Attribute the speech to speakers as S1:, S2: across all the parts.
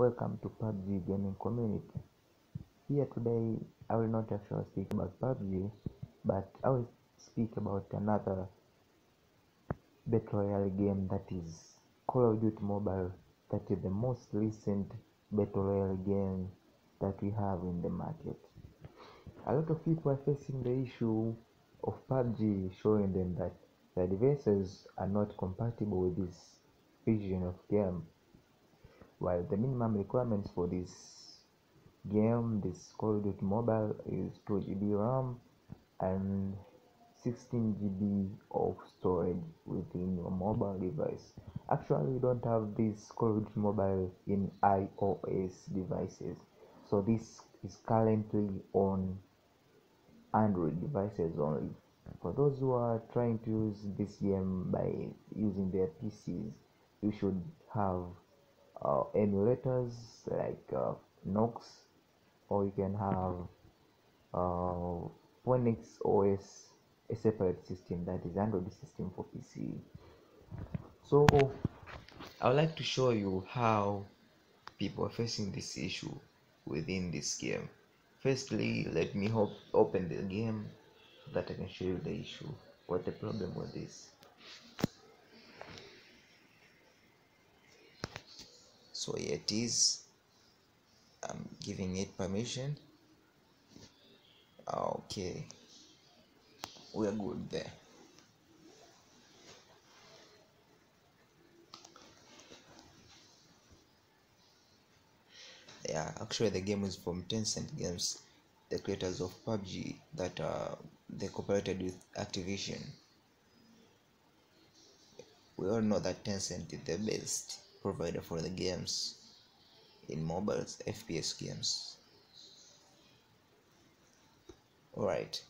S1: Welcome to PUBG Gaming Community. Here today, I will not actually speak about PUBG, but I will speak about another battle royale game that is Call of Duty Mobile. That is the most recent battle royale game that we have in the market. A lot of people are facing the issue of PUBG, showing them that their devices are not compatible with this vision of game while the minimum requirements for this game this call of mobile is 2 gb ram and 16 gb of storage within your mobile device. Actually we don't have this call of mobile in ios devices. So this is currently on android devices only. For those who are trying to use this game by using their pcs you should have uh, emulators like uh, Nox or you can have uh, Phoenix OS a separate system that is Android system for PC so I would like to show you how people are facing this issue within this game. Firstly let me open the game that I can show you the issue. What the problem with this so it is i'm giving it permission. Okay. We're good there. Yeah actually the game is from tencent games the creators of pubg that uh they cooperated with activision. We all know that tencent is the best provider for the games in mobiles fps games. Alright.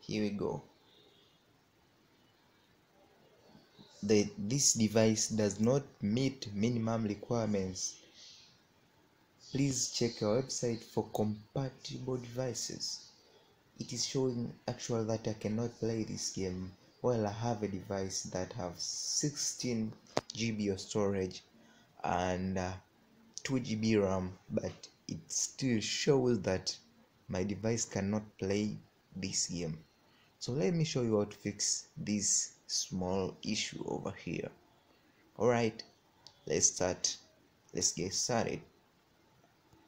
S1: Here we go. The this device does not meet minimum requirements. Please check our website for compatible devices. It is showing actually that i cannot play this game while i have a device that have 16 GB of storage and uh, 2 GB RAM but it still shows that my device cannot play this game. So let me show you how to fix this small issue over here. Alright let's start. Let's get started.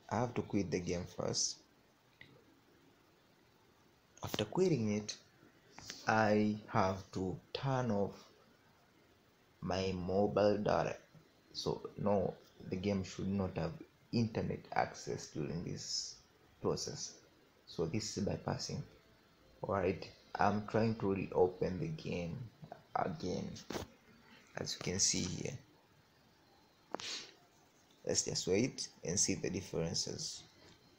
S1: I have to quit the game first. After quitting it I have to turn off my mobile data so no the game should not have internet access during this process. So this is bypassing. All right i'm trying to reopen the game again as you can see here. Let's just wait and see the differences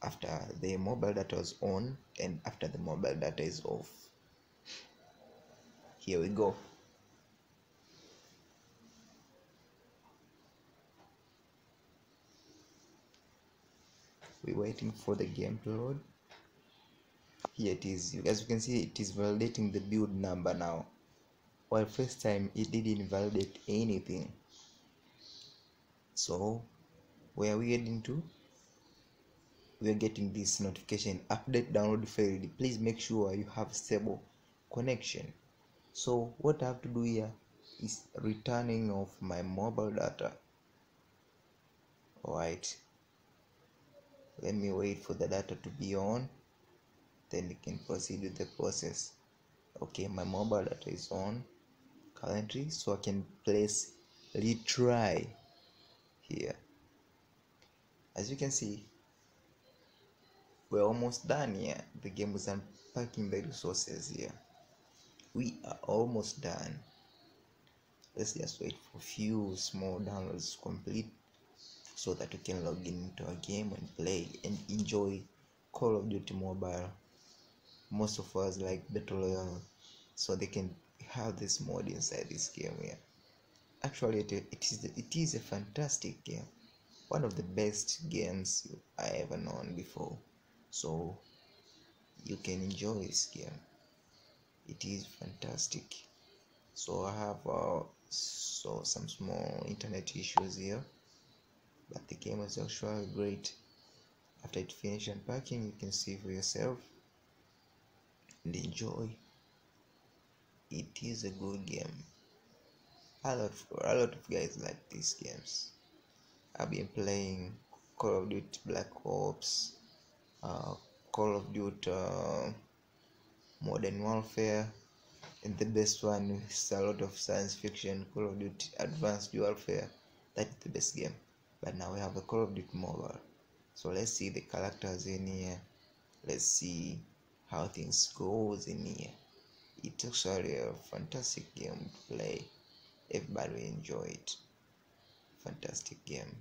S1: after the mobile data is on and after the mobile data is off here we go. We're waiting for the game to load. Here it is. As you can see it is validating the build number now. While first time it didn't validate anything. So where are we heading to? We are getting this notification. Update download failed. Please make sure you have stable connection so what i have to do here is returning of my mobile data. Alright. Let me wait for the data to be on. Then we can proceed with the process. Okay my mobile data is on currently so i can place retry here. As you can see we're almost done here. The game is unpacking the resources here we are almost done let's just wait for a few small downloads to complete so that we can log into a game and play and enjoy Call of Duty Mobile. Most of us like Battle Royale, so they can have this mode inside this game here. Actually, it, it is it is a fantastic game, one of the best games I ever known before. So you can enjoy this game. It is fantastic. So I have uh, so some small internet issues here but the game was actually great. After it finished unpacking you can see for yourself and enjoy. It is a good game. A lot of, a lot of guys like these games. I've been playing call of duty black ops uh, call of duty uh, modern warfare and the best one is a lot of science fiction call of duty advanced warfare. That's the best game. But now we have a call of duty mobile. So let's see the characters in here. Let's see how things goes in here. It's actually a fantastic game to play everybody enjoy it. Fantastic game